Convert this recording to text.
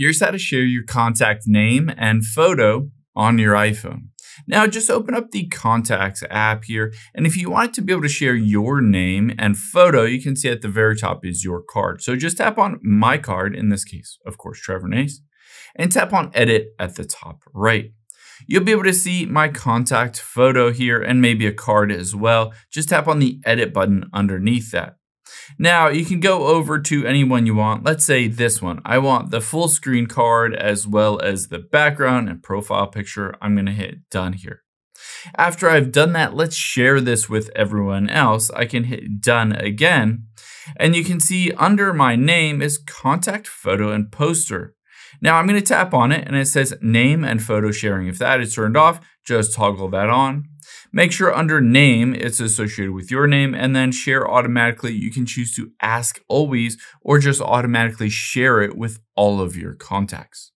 Here's how to share your contact name and photo on your iPhone. Now just open up the Contacts app here, and if you want to be able to share your name and photo, you can see at the very top is your card. So just tap on My Card, in this case, of course, Trevor Nace, and tap on Edit at the top right. You'll be able to see my contact photo here and maybe a card as well. Just tap on the Edit button underneath that. Now you can go over to any one you want. Let's say this one. I want the full screen card as well as the background and profile picture. I'm gonna hit done here. After I've done that, let's share this with everyone else. I can hit done again. And you can see under my name is contact photo and poster. Now I'm gonna tap on it and it says name and photo sharing. If that is turned off, just toggle that on. Make sure under name, it's associated with your name and then share automatically. You can choose to ask always or just automatically share it with all of your contacts.